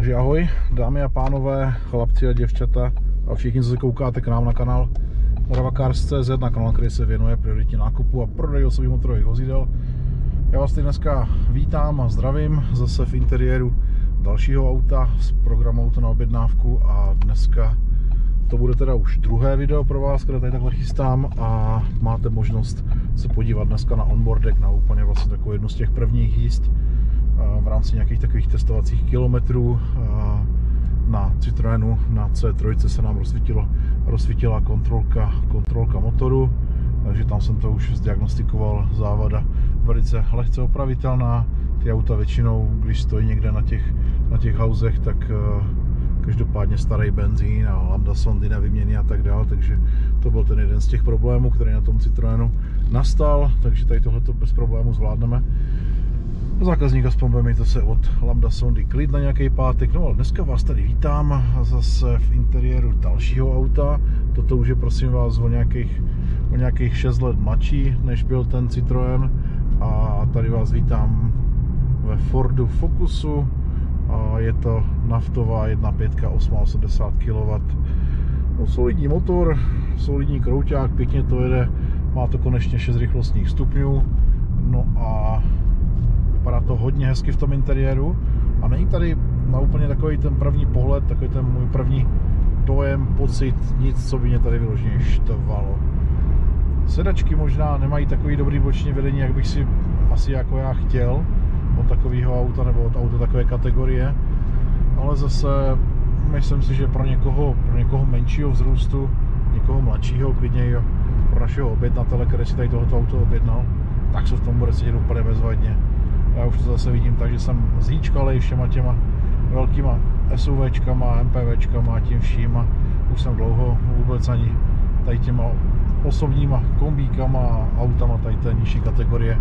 Takže ahoj, dámy a pánové, chlapci a děvčata a všichni, co se koukáte k nám na kanál Moravacars.cz, na kanál, který se věnuje prioritně nákupu a prodeji osobních motorových vozidel. Já vás tady dneska vítám a zdravím zase v interiéru dalšího auta z programu Auto na objednávku a dneska to bude teda už druhé video pro vás, které tady takhle chystám a máte možnost se podívat dneska na onboardek, na úplně vlastně takovou jednu z těch prvních jízd v rámci nějakých takových testovacích kilometrů na Citroenu na C3 se nám rozsvítilo, rozsvítila kontrolka, kontrolka motoru, takže tam jsem to už zdiagnostikoval, závada velice lehce opravitelná, ty auta většinou, když stojí někde na těch, na těch hauzech, tak eh, každopádně starý benzín a lambda sondy na vyměny a tak dále, takže to byl ten jeden z těch problémů, který na tom Citroenu nastal, takže tady tohleto bez problému zvládneme. Zákazník aspoň bude mít zase od Lambda Sondy klid na nějaký pátek. No ale dneska vás tady vítám zase v interiéru dalšího auta. Toto už je prosím vás o nějakých, o nějakých 6 let mladší, než byl ten Citroen. A tady vás vítám ve Fordu Focusu. A je to naftová 1.5 880 kW. No, solidní motor, solidní krouťák, pěkně to jede. Má to konečně 6 rychlostních stupňů. No a vypadá to hodně hezky v tom interiéru a není tady na úplně takový ten první pohled, takový ten můj první dojem, pocit, nic, co by mě tady vyloženě štvalo. Sedačky možná nemají takový dobrý boční vedení, jak bych si asi jako já chtěl od takového auta nebo od auta takové kategorie, ale zase myslím si, že pro někoho, pro někoho menšího vzrůstu, někoho mladšího, klidně pro našeho objednatele, který si tady tohoto auto objednal, tak se v tom bude sedět úplně bezvadně. Já už to zase vidím tak, že jsem zhýčkalej všema těma velkýma SUVčkama, MPVčkama a tím vším a už jsem dlouho vůbec ani tady těma osobníma kombíkama a autama tady té nižší kategorie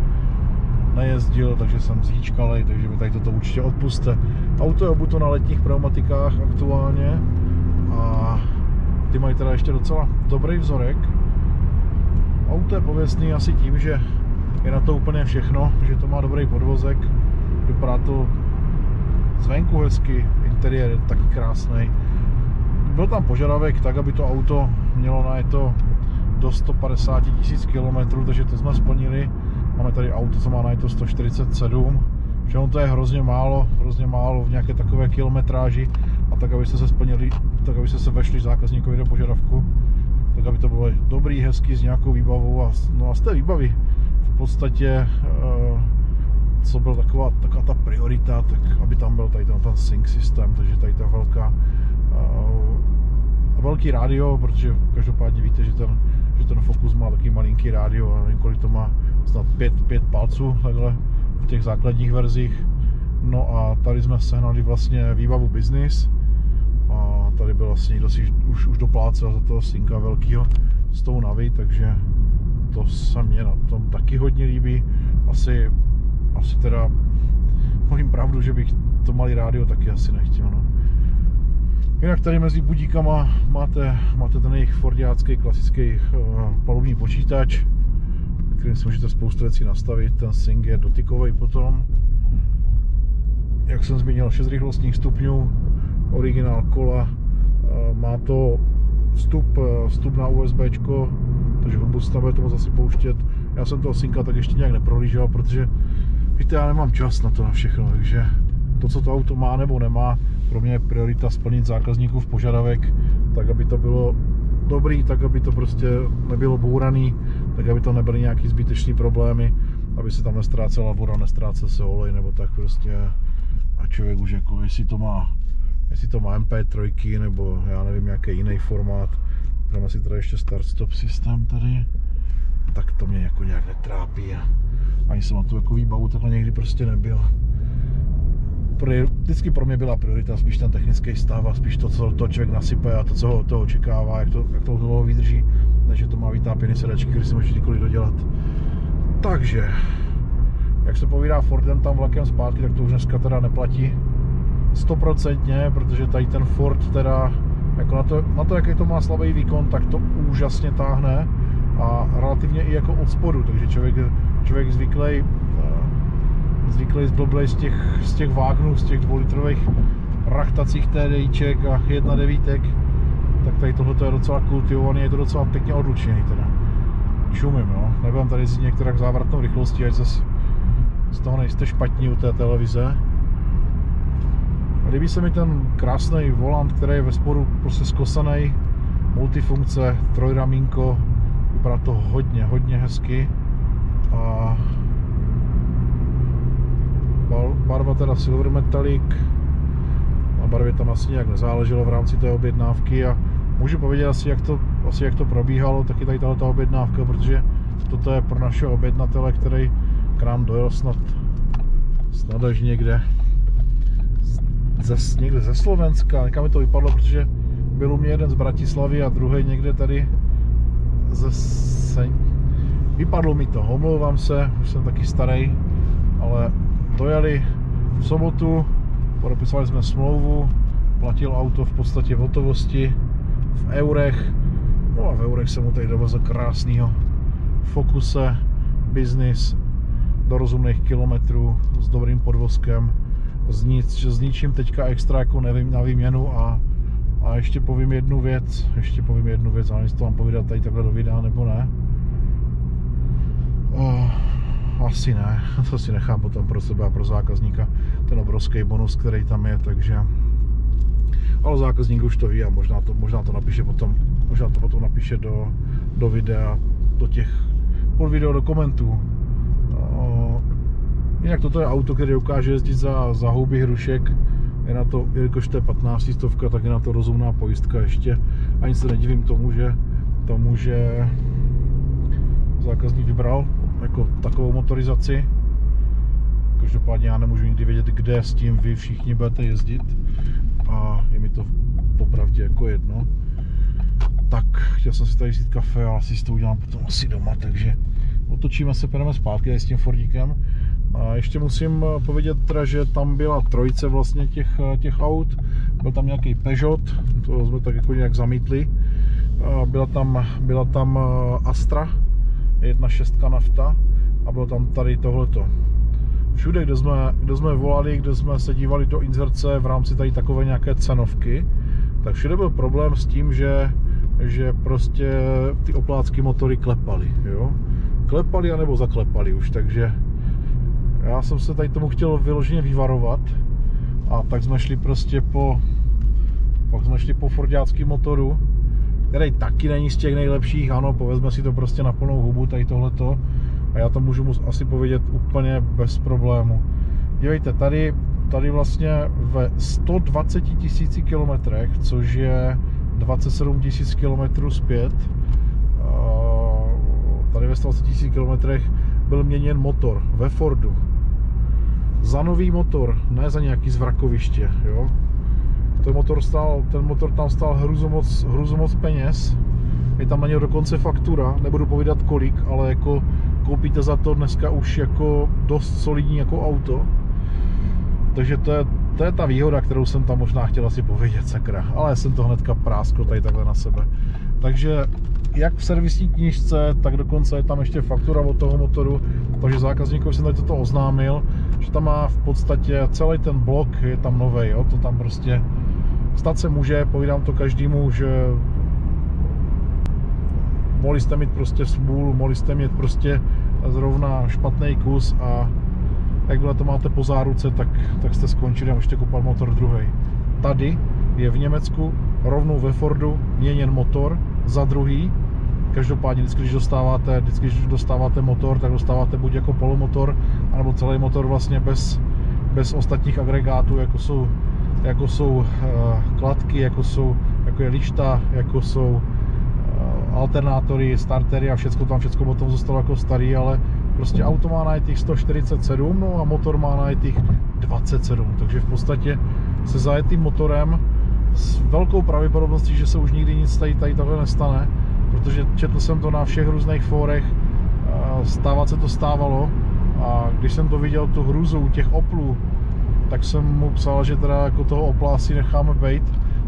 nejezdil, takže jsem zhýčkalej, takže mi tady toto určitě odpuste. Auto je obuto na letních pneumatikách aktuálně a ty mají teda ještě docela dobrý vzorek. Auto je pověstný asi tím, že je na to úplně všechno, že to má dobrý podvozek, vypadá to zvenku hezky, interiér je taky krásný. Byl tam požadavek tak, aby to auto mělo na to do 150 tisíc km, takže to jsme splnili. Máme tady auto, co má na to 147, že to je hrozně málo, hrozně málo v nějaké takové kilometráži a tak, abyste se splnili, tak abyste se vešli zákazníkovi do požadavku, tak aby to bylo dobrý, hezký, s nějakou výbavou a, no a z té výbavy podstatě, eh, co byl taková, taková ta priorita, tak aby tam byl tady ten, ten sync systém, takže tady ta velká uh, velký rádio, protože každopádně víte, že ten, že ten Focus má taky malinký rádio a nevím kolik to má, snad pět, pět palců takhle v těch základních verzích. No a tady jsme sehnali vlastně výbavu business a tady byl vlastně někdo si už, už doplácel za toho synka velkého s tou Navi, takže to se mě na tom taky hodně líbí. Asi, asi teda mluvím pravdu, že bych to malý rádio taky asi nechtěl. No. Jinak tady mezi budíkama máte, máte ten jejich fordiácký klasický uh, palubní počítač, kterým si můžete spoustu věcí nastavit. Ten Sing je dotykový potom. Jak jsem zmínil, 6 rychlostních stupňů, originál kola, uh, má to vstup, uh, vstup na USB, takže hudbu se tam to asi pouštět. Já jsem toho synka tak ještě nějak neprohlížel, protože víte, já nemám čas na to na všechno, takže to, co to auto má nebo nemá, pro mě je priorita splnit zákazníkův požadavek, tak aby to bylo dobrý, tak aby to prostě nebylo bouraný, tak aby to nebyly nějaký zbytečný problémy, aby se tam nestrácela voda, nestrácel se olej nebo tak prostě a člověk už jako, jestli to má jestli to má MP3 nebo já nevím, nějaký jiný formát, Dáme si tady ještě start-stop systém tady. Tak to mě jako nějak netrápí. A ani jsem na tu jako výbavu takhle někdy prostě nebyl. Vždycky pro mě byla priorita spíš ten technický stav a spíš to, co to člověk nasype a to, co ho to očekává, jak to, jak to dlouho vydrží, než to má vytápěný sedačky, který si může kdykoliv dodělat. Takže, jak se povídá Fordem tam vlakem zpátky, tak to už dneska teda neplatí stoprocentně, protože tady ten Ford teda jako na to, na to, jaký to má slabý výkon, tak to úžasně táhne a relativně i jako od spodu, takže člověk, člověk zvyklý eh, zvyklý zblblej z těch, z těch vágnů, z těch dvoulitrových rachtacích TDIček a 1 devítek, tak tady tohle je docela kultivovaný, je to docela pěkně odlučený teda. Čumím, no. Nebudem tady jezdit některá závratnou rychlostí, ať zase z toho nejste špatní u té televize. Líbí se mi ten krásný volant, který je ve sporu prostě skosaný, multifunkce, trojramínko, vypadá to hodně, hodně hezky. A barva teda Silver Metallic, na barvě tam asi nějak nezáleželo v rámci té objednávky a můžu povědět asi jak to, asi jak to probíhalo, taky tady tato objednávka, protože toto je pro našeho objednatele, který k nám dojel snad, snad až někde ze, někde ze Slovenska, někam mi to vypadlo, protože byl u mě jeden z Bratislavy a druhý někde tady ze Se... Vypadlo mi to, omlouvám se, už jsem taky starý, ale dojeli v sobotu, podepisovali jsme smlouvu, platil auto v podstatě v hotovosti, v eurech, no a v eurech jsem mu tady dovezl krásného Focuse, business do rozumných kilometrů s dobrým podvozkem, s, nic, s ničím teďka extra jako nevím na výměnu a, a ještě povím jednu věc, ještě povím jednu věc, ale to vám povídat tady takhle do videa nebo ne. Oh, asi ne, to si nechám potom pro sebe a pro zákazníka, ten obrovský bonus, který tam je, takže ale zákazník už to ví a možná to, možná to napíše potom, možná to potom napíše do, do videa, do těch pod video do komentů. Jinak toto je auto, které dokáže jezdit za, za houby hrušek. Je na to, jelikož to je 15 stovka, tak je na to rozumná pojistka ještě. Ani se nedivím tomu, že, tomu, že zákazník vybral jako takovou motorizaci. Každopádně já nemůžu nikdy vědět, kde s tím vy všichni budete jezdit a je mi to popravdě jako jedno. Tak, chtěl jsem si tady vzít kafe, ale asi si to udělám potom asi doma, takže otočíme se, půjdeme zpátky s tím Fordíkem. A ještě musím povědět teda, že tam byla trojice vlastně těch, těch aut. Byl tam nějaký Peugeot, to jsme tak jako nějak zamítli. Byla tam, byla tam Astra, 1.6 nafta a bylo tam tady tohleto. Všude, kde jsme, kde jsme volali, kde jsme se dívali do inzerce v rámci tady takové nějaké cenovky, tak všude byl problém s tím, že, že prostě ty oplácky motory klepaly, jo. Klepali anebo zaklepali už, takže já jsem se tady tomu chtěl vyloženě vyvarovat a tak jsme šli prostě po pak jsme šli po Fordiácký motoru, který taky není z těch nejlepších, ano, povezme si to prostě na plnou hubu, tady tohleto a já to můžu asi povědět úplně bez problému. Dívejte, tady, tady vlastně ve 120 tisíci kilometrech, což je 27 tisíc kilometrů zpět, tady ve 120 tisíc kilometrech byl měněn motor ve Fordu. Za nový motor, ne za nějaký zvrakoviště, jo. Ten motor, stál, ten motor tam stál hruzo moc, hruzo moc peněz. Je tam na něj dokonce faktura, nebudu povídat kolik, ale jako koupíte za to dneska už jako dost solidní jako auto. Takže to je, to je ta výhoda, kterou jsem tam možná chtěl asi povědět, sakra. Ale jsem to hnedka práskl tady takhle na sebe. Takže jak v servisní knižce, tak dokonce je tam ještě faktura od toho motoru, takže zákazníkovi jsem tady toto oznámil, že tam má v podstatě celý ten blok, je tam nový, jo, to tam prostě stát se může, povídám to každému, že mohli jste mít prostě smůl, mohli jste mít prostě zrovna špatný kus a jakmile to máte po záruce, tak, tak jste skončili a můžete koupit motor druhý. Tady je v Německu rovnou ve Fordu měněn motor za druhý. Každopádně vždycky, když dostáváte, vždycky, když dostáváte motor, tak dostáváte buď jako polomotor, anebo celý motor vlastně bez, bez ostatních agregátů, jako jsou, jako jsou uh, kladky, jako, jsou, jako je lišta, jako jsou uh, alternátory, startery a všechno tam všechno potom zůstalo jako starý, ale prostě auto má na těch 147, no a motor má na těch 27, takže v podstatě se zajetým motorem s velkou pravděpodobností, že se už nikdy nic tady, tady takhle nestane, protože četl jsem to na všech různých fórech, stávat se to stávalo. A když jsem to viděl, tu hruzu těch Oplů, tak jsem mu psal, že teda jako toho Opla asi necháme být,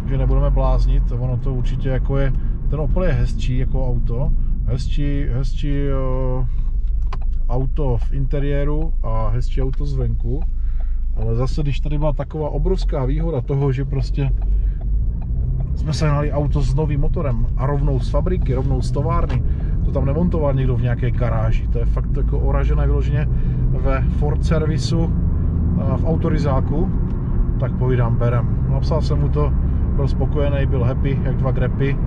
že nebudeme bláznit, ono to určitě jako je, ten Opel je hezčí jako auto, hezčí, hezčí uh, auto v interiéru a hezčí auto zvenku, Ale zase, když tady byla taková obrovská výhoda toho, že prostě jsme se hnali auto s novým motorem a rovnou z fabriky, rovnou z továrny, to tam nemontoval někdo v nějaké garáži, to je fakt jako oražené vyloženě ve Ford servisu v autorizáku, tak povídám berem. Napsal jsem mu to, byl spokojený, byl happy, jak dva grepy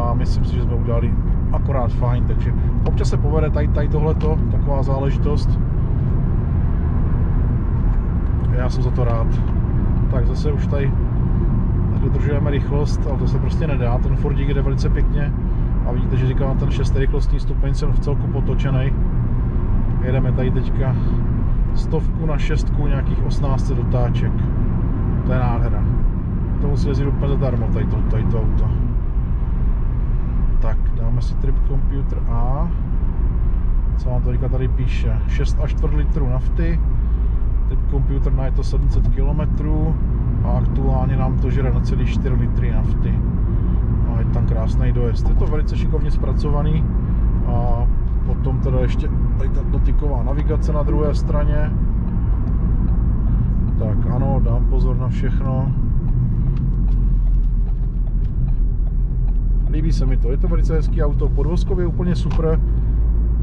a myslím si, že jsme udělali akorát fajn, takže občas se povede tady, tady tohleto, taková záležitost. Já jsem za to rád. Tak zase už tady dodržujeme rychlost, ale to se prostě nedá, ten Fordík jde velice pěkně a vidíte, že říkám, ten 6 rychlostní stupeň jsem v celku potočený. Jedeme tady teďka stovku na šestku, nějakých 18 dotáček. To je nádhera. To musí jezdit úplně zadarmo, tady to, tady to auto. Tak, dáme si Trip Computer A. Co vám to teďka tady píše? 6 až 4 litrů nafty. Trip Computer na je to 700 km a aktuálně nám to žere na celý 4 litry nafty. A je tam krásný dojezd. Je to velice šikovně zpracovaný a potom teda ještě tady ta dotyková navigace na druhé straně. Tak ano, dám pozor na všechno. Líbí se mi to, je to velice hezký auto, podvozkově úplně super.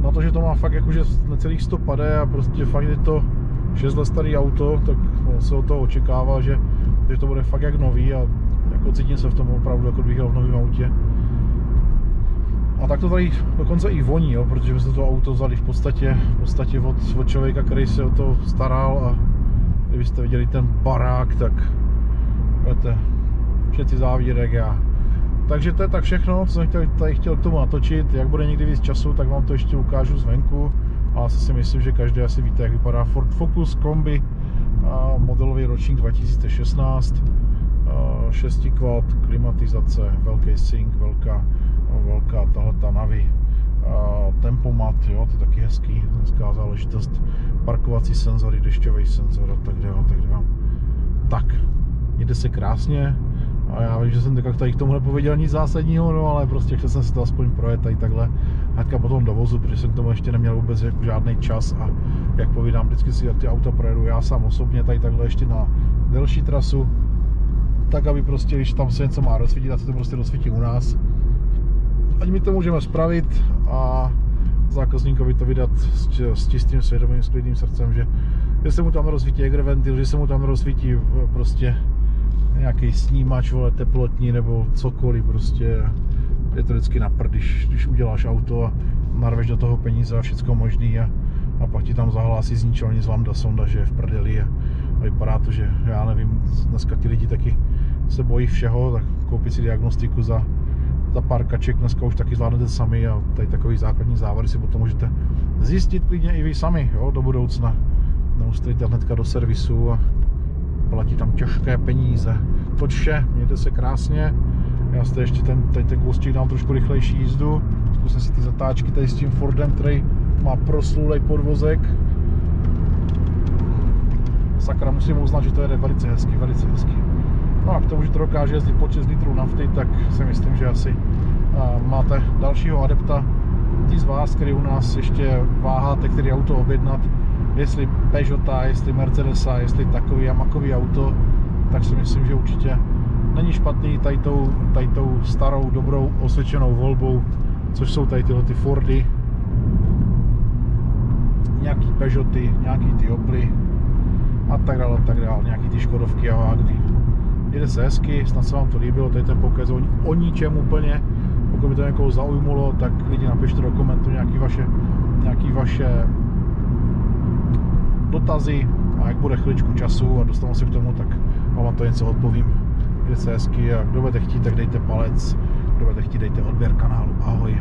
Na to, že to má fakt jakože necelých 100 pade a prostě fakt je to 6 let starý auto, tak se od toho očekává, že, že to bude fakt jak nový a jako cítím se v tom opravdu, jako bych jel v novém autě. A tak to tady dokonce i voní, jo, protože jsme to auto vzali v podstatě, v podstatě od, od člověka, který se o to staral a kdybyste viděli ten barák, tak budete všetci jak já. Takže to je tak všechno, co jsem chtěl, tady chtěl k tomu natočit. Jak bude někdy víc času, tak vám to ještě ukážu zvenku. A asi si myslím, že každý asi víte, jak vypadá Ford Focus Kombi modelový ročník 2016. 6 kW, klimatizace, velký sync, velká, velká tahle Navi, tempomat, jo, to je taky hezký, hezká záležitost, parkovací senzory, dešťový senzor a tak dále, tak dále. Tak, jde se krásně, a já vím, že jsem tak tady k tomu nepověděl nic zásadního, no ale prostě chtěl jsem si to aspoň projet tady takhle hnedka potom do vozu, protože jsem k tomu ještě neměl vůbec jako žádný čas a jak povídám, vždycky si ty auta projedu já sám osobně tady takhle ještě na delší trasu, tak aby prostě, když tam se něco má rozsvítit, tak se to prostě rozsvítí u nás. Ať my to můžeme spravit a zákazníkovi to vydat s, s čistým svědomím, s klidným srdcem, že, že se mu tam rozsvítí egreventil, že se mu tam rozsvítí prostě nějaký snímač, vole, teplotní nebo cokoliv, prostě je to vždycky na prd, když, když uděláš auto a narveš do toho peníze a všechno možný a, a pak ti tam zahlásí z ničeho nic lambda sonda, že je v prdeli a, a vypadá to, že já nevím, dneska ti lidi taky se bojí všeho, tak koupit si diagnostiku za, za pár kaček dneska už taky zvládnete sami a tady takový základní závody si potom můžete zjistit klidně i vy sami, jo, do budoucna. Nemusíte hnedka do servisu a platí tam těžké peníze. Toť vše, mějte se krásně. Já jste ještě ten, tady ten kůstík dám trošku rychlejší jízdu. Zkusím si ty zatáčky tady s tím Fordem, který má proslulej podvozek. Sakra, musím uznat, že to jede velice hezky, velice hezky. No a k tomu, že to dokáže jezdit po 6 litrů nafty, tak si myslím, že asi máte dalšího adepta. Ti z vás, který u nás ještě váháte, který auto objednat, jestli Peugeota, jestli Mercedesa, jestli takový a makový auto, tak si myslím, že určitě není špatný tady tou, tady tou starou, dobrou, osvědčenou volbou, což jsou tady tyhle ty Fordy, nějaký Peugeoty, nějaký ty Oply a tak dále, a tak dále, nějaký ty Škodovky a Wagny. Jede se hezky, snad se vám to líbilo, tady ten pokec o, o ničem úplně, pokud by to někoho zaujmulo, tak lidi napište do komentu nějaký vaše, nějaký vaše dotazy a jak bude chviličku času a dostanu se k tomu, tak vám to něco odpovím. Jde se hezky a kdo budete chtít, tak dejte palec, kdo budete chtít, dejte odběr kanálu. Ahoj.